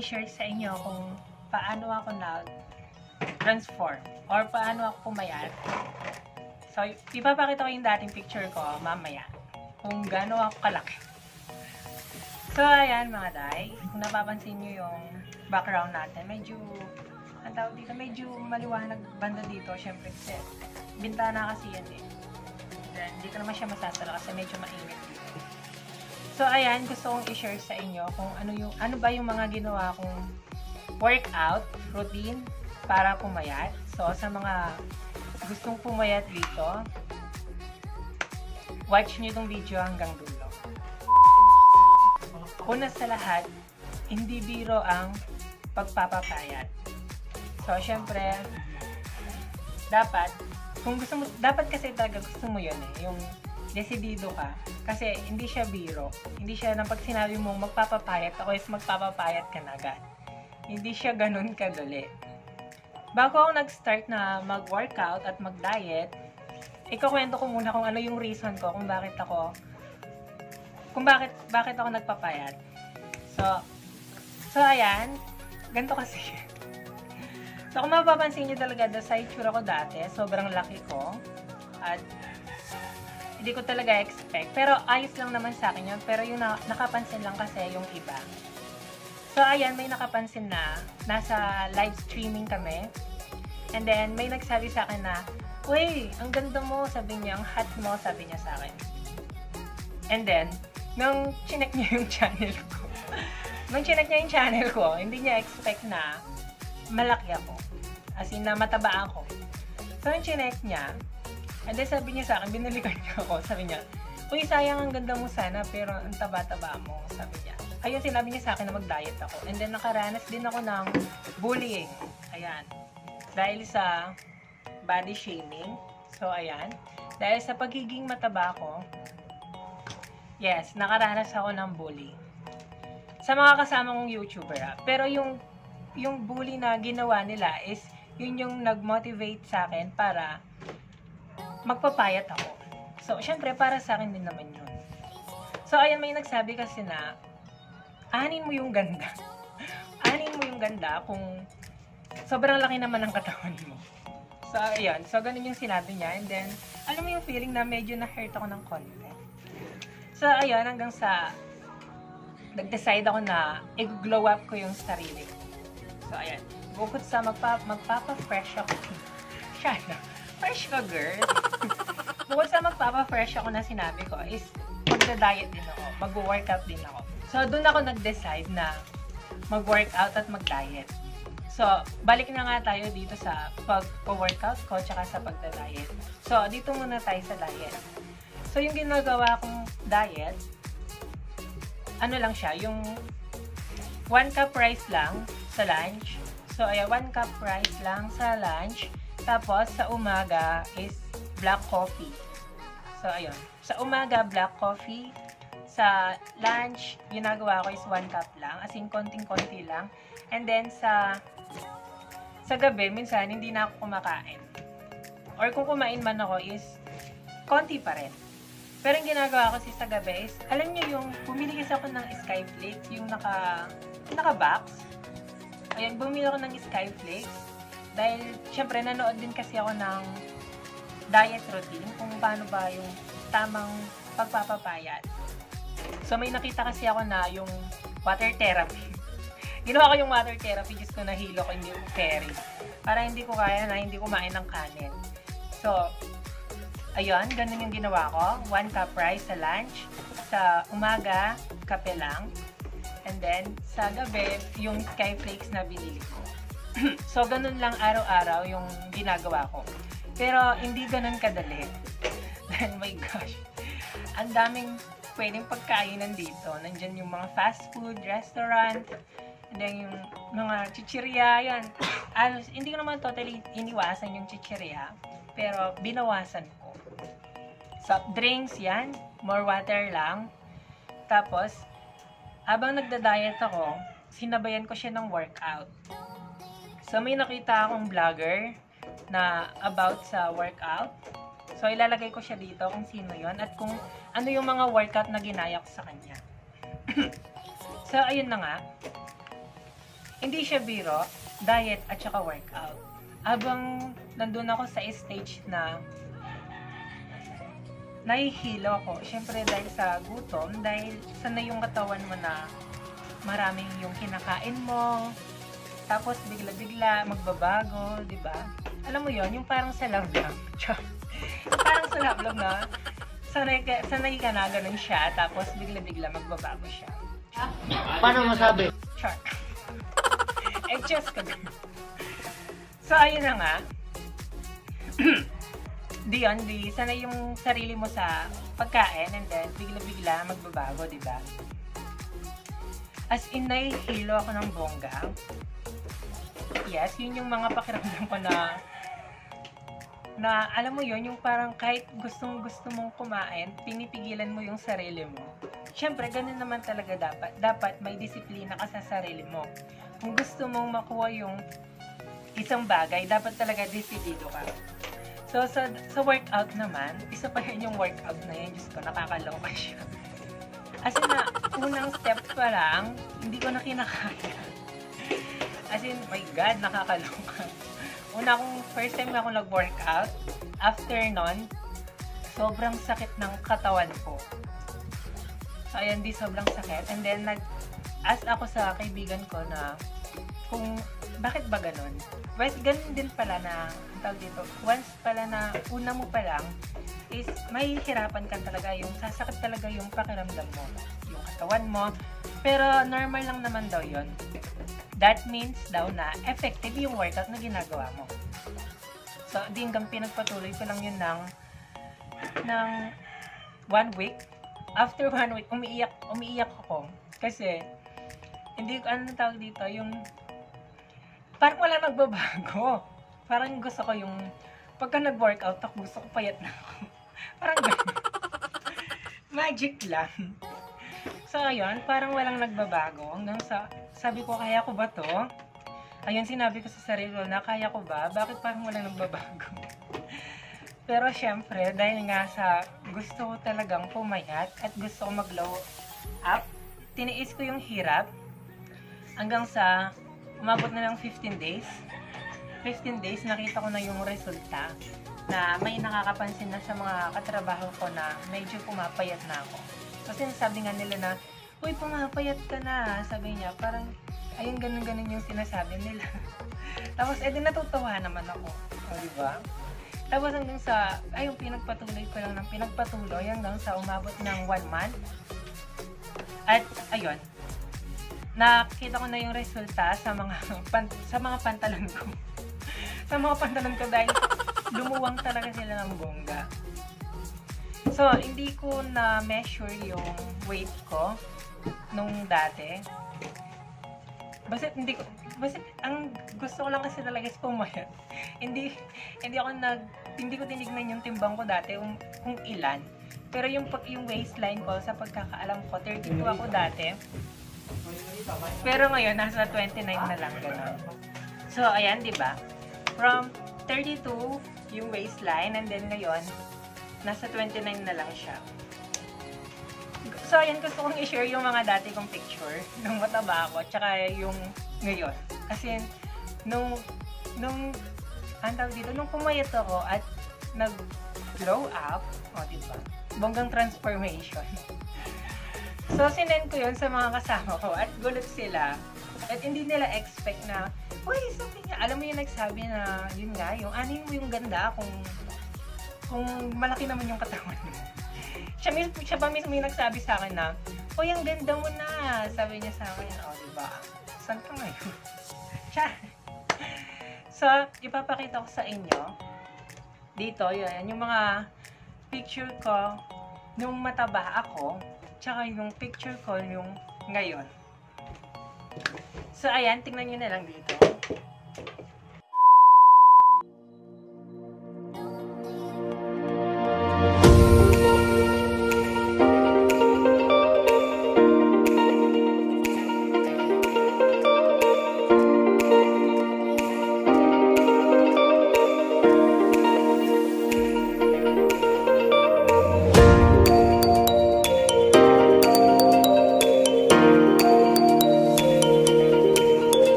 i-share sa inyo kung paano ako nag-transform or paano ako pumayat. So, ipapakita ko yung dating picture ko mamaya kung gaano ako kalaki. So, ayan mga day, kung napapansin nyo yung background natin, medyo, ang tawag dito, medyo maliwanag banda dito, syempre kasi bintana kasi yan eh. Then, ko naman siya masasara kasi medyo mainit dito. So, ayan, gusto kong i-share sa inyo kung ano, yung, ano ba yung mga ginawa kong workout routine para pumayat. So, sa mga gustong pumayat dito, watch nyo itong video hanggang dulo. Una sa lahat, hindi biro ang pagpapapayat. So, syempre, dapat, kung gusto mo, dapat kasi talaga gusto mo yun eh, yung desidido ka. Kasi hindi siya biro. Hindi siya nang pag sinabi mo magpapapayat, ako is magpapapayat ka na agad. Hindi siya ganun kadali. Bago ako nag-start na mag-workout at mag-diet, ikakwento ko muna kung ano yung reason ko kung bakit ako kung bakit bakit ako nagpapayat. So, so ayan, ganito kasi. so, kung mapapansin niyo talaga sa itsura ko dati, sobrang laki ko. At hindi ko talaga expect. Pero ayos lang naman sa akin yun. Pero yung na, nakapansin lang kasi yung iba. So, ayan, may nakapansin na nasa live streaming kami. And then, may nagsabi sa akin na, Uy, ang ganda mo, sabi niya, ang hot mo, sabi niya sa akin. And then, nung chinek niya yung channel ko, nung chinek niya yung channel ko, hindi niya expect na malaki ako. As in, na mataba ako. So, nung chinek niya, and then sabi niya sa akin, binalikan niya ako, sabi niya, Uy, sayang ang ganda mo sana, pero ang taba-taba mo, sabi niya. Ayun, sinabi niya sa akin na mag-diet ako. And then, nakaranas din ako ng bullying. Ayan. Dahil sa body shaming. So, ayan. Dahil sa pagiging mataba ko, yes, nakaranas ako ng bully. Sa mga kasama kong YouTuber, ah. Pero yung, yung bully na ginawa nila is, yun yung nag-motivate sa akin para magpapayat ako. So, syempre, para sa akin din naman yun. So, ayan, may nagsabi kasi na, anin mo yung ganda. anin mo yung ganda kung sobrang laki naman ng katawan mo. So, ayan. So, ganun yung sinabi niya. And then, alam mo yung feeling na medyo na-hurt ako ng konti. So, ayun, hanggang sa nag-decide ako na i-glow up ko yung sarili. So, ayan. Bukod sa magpa magpapa-fresh ako. Siya na. Fresh ka, girl. Bukod sa magpapa-fresh ako na sinabi ko is magda-diet din ako. Mag-workout din ako. So, doon ako nag-decide na mag-workout at mag-diet. So, balik na nga tayo dito sa pag-workout ko tsaka sa pagda-diet. So, dito muna tayo sa diet. So, yung ginagawa kong diet, ano lang siya, yung 1 cup rice lang sa lunch. So, ayan, 1 cup rice lang sa lunch. Tapos, sa umaga is black coffee. So, ayun. Sa umaga, black coffee. Sa lunch, ginagawa ko is 1 cup lang. As in, konting-konti lang. And then, sa sa gabi, minsan, hindi na ako kumakain. Or kung kumain man ako is, konti pa rin. Pero yung ginagawa ko kasi sa gabi is, alam nyo yung, bumili kasi ako ng Skyflakes, yung naka, naka-box. Ayan, bumili ako ng Skyflakes. Dahil, syempre, nanood din kasi ako ng diet routine, kung paano ba yung tamang pagpapapayat. So, may nakita kasi ako na yung water therapy. Ginawa ko yung water therapy, just ko nahilo ko yung ferry. Para hindi ko kaya na hindi kumain ng kanin. So, ayun, ganun yung ginawa ko. One cup rice sa lunch. Sa umaga, kape lang. And then, sa gabi, yung skyflakes na binili ko. so, ganun lang araw-araw yung ginagawa ko. Pero, hindi ganun kadali. oh my gosh. Ang daming pwedeng pagkainan dito. Nandyan yung mga fast food, restaurant, and then yung mga chichirya, yan. Alos, hindi ko naman totally iniwasan yung chichirya, pero binawasan ko. Soft drinks, yan. More water lang. Tapos, habang nagda-diet ako, sinabayan ko siya ng workout. So, may nakita akong vlogger na about sa workout. So, ilalagay ko siya dito kung sino yon at kung ano yung mga workout na ginaya ko sa kanya. So, ayun na nga. Hindi siya biro, diet at saka workout. Habang nandun ako sa stage na nahihilo ako. Siyempre dahil sa gutom, dahil sanay yung katawan mo na maraming yung kinakain mo, tapos bigla-bigla magbabago, di ba? Alam mo yon yung parang sa love lang. parang sa love lang na sanay ka, sanay ka na ganun siya, tapos bigla-bigla magbabago siya. Paano masabi? Char. Adjust ka din. So, ayun na nga. di yun, di, sanay yung sarili mo sa pagkain and then bigla-bigla magbabago, di ba? As in, nahihilo ako ng bongga. Yes, yun yung mga pakiramdam ko na na alam mo yun, yung parang kahit gustong gusto mong kumain, pinipigilan mo yung sarili mo. Siyempre, ganun naman talaga dapat. Dapat may disiplina ka sa sarili mo. Kung gusto mong makuha yung isang bagay, dapat talaga disidido ka. So, sa, sa workout naman, isa pa yun yung workout na yun. Diyos ko, nakakaloka siya. As in na, unang step pa lang, hindi ko na kinakaya. As in, my God, nakakaloka. Una kong, first time na ako nag-workout, after nun, sobrang sakit ng katawan ko. So, ayan, di sobrang sakit. And then, nag-ask ako sa kaibigan ko na kung bakit ba ganun? Well, ganun din pala na, tawag dito, once pala na una mo pa lang, is may hirapan ka talaga yung sasakit talaga yung pakiramdam mo, yung katawan mo. Pero normal lang naman daw yon that means daw na effective yung workout na ginagawa mo. So, di hanggang pinagpatuloy ko lang yun ng, ng one week. After one week, umiiyak, umiiyak ako. Kasi, hindi ko, ano tawag dito, yung, parang wala nagbabago. Parang gusto ko yung, pagka nag-workout ako, gusto ko payat na ako. parang ganun. Magic lang. So, ayun, parang walang nagbabago hanggang sa sabi ko, kaya ko ba to? Ayun, sinabi ko sa sarili ko na kaya ko ba? Bakit parang wala nagbabago? Pero syempre, dahil nga sa gusto ko talagang pumayat at gusto ko mag-glow up, tiniis ko yung hirap hanggang sa umabot na ng 15 days. 15 days, nakita ko na yung resulta na may nakakapansin na sa mga katrabaho ko na medyo pumapayat na ako. Kasi sabi nga nila na, uy, pumapayat ka na. Sabi niya, parang, ayun, ganun-ganun yung sinasabi nila. Tapos, edi natutuwa naman ako. O, di ba? Tapos hanggang sa, ayun, pinagpatuloy ko lang ng pinagpatuloy hanggang sa umabot ng one month. At, ayun, nakita ko na yung resulta sa mga pan, sa mga pantalon ko. sa mga pantalon ko dahil lumuwang talaga sila ng bongga. So, hindi ko na measure yung weight ko nung dati. Basta hindi ko basta ang gusto ko lang kasi talaga is pumayat. hindi hindi ako nag hindi ko tinignan yung timbang ko dati kung, kung ilan. Pero yung yung waistline ko sa pagkakaalam ko 32 ako dati. Pero ngayon nasa 29 na lang ganun. So ayan, 'di ba? From 32 yung waistline and then ngayon nasa 29 na lang siya. So, ayan, gusto kong i-share yung mga dati kong picture nung mataba ako, tsaka yung ngayon. Kasi, nung, nung, ang dito, nung pumayat ako at nag-glow up, o, oh, diba? Bonggang transformation. so, sinend ko yun sa mga kasama ko at gulat sila. At hindi nila expect na, Uy, sabi niya, alam mo yung nagsabi na, yun nga, yung ano mo yung ganda kung kung malaki naman yung katawan mo siya, mismo, siya pa mismo yung nagsabi sa akin na, Uy, ang ganda mo na. Sabi niya sa akin, oh, diba? Saan ka ngayon? siya. so, ipapakita ko sa inyo. Dito, yun, yung mga picture ko nung mataba ako, tsaka yung picture ko yung ngayon. So, ayan, tingnan nyo na lang dito.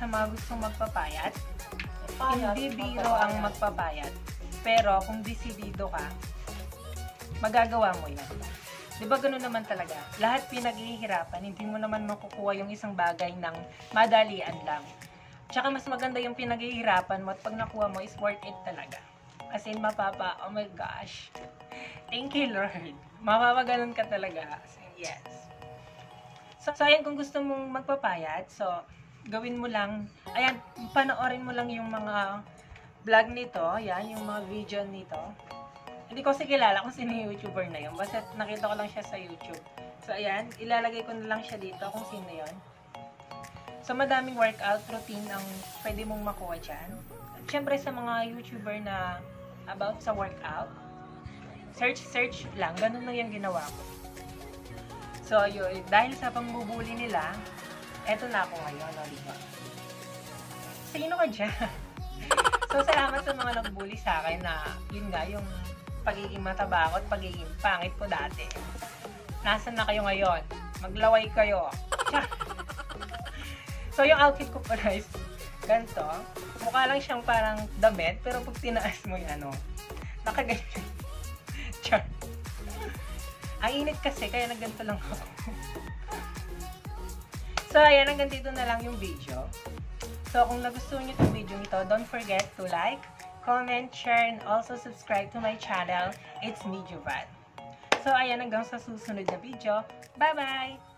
Sa mga gustong magpapayat, hindi biro ang magpapayat. Pero kung desidido ka, magagawa mo yan. Di ba ganun naman talaga? Lahat pinaghihirapan, hindi mo naman makukuha yung isang bagay ng madalian lang. Tsaka mas maganda yung pinaghihirapan mo at pag nakuha mo is worth it talaga. As in, mapapa, oh my gosh. Thank you, Lord. Mapapaganon ka talaga. As in, yes. So, so, ayan, kung gusto mong magpapayat, so, gawin mo lang, ayan, panoorin mo lang yung mga vlog nito, ayan, yung mga video nito. Hindi ko kasi kilala kung sino yung YouTuber na yun. Basta nakita ko lang siya sa YouTube. So, ayan, ilalagay ko na lang siya dito kung sino yon. So, madaming workout routine ang pwede mong makuha dyan. At syempre sa mga YouTuber na about sa workout, search, search lang. Ganun lang yung ginawa ko. So, yun, dahil sa pangbubuli nila, eto na ako ngayon, no, di ba? Sino ka dyan? so, salamat sa mga nagbuli sa akin na, yun nga, yung pagiging mataba ako at pagiging pangit ko dati. Nasaan na kayo ngayon? Maglaway kayo. so, yung outfit ko pala is ganito. Mukha lang siyang parang damit, pero pag tinaas mo yung ano, nakaganyan. Char. Ang init kasi, kaya nagganto lang ako. So, ayan, hanggang dito na lang yung video. So, kung nagustuhan niyo itong video ito, don't forget to like, comment, share, and also subscribe to my channel. It's me, Juvan. So, ayan, hanggang sa susunod na video. Bye-bye!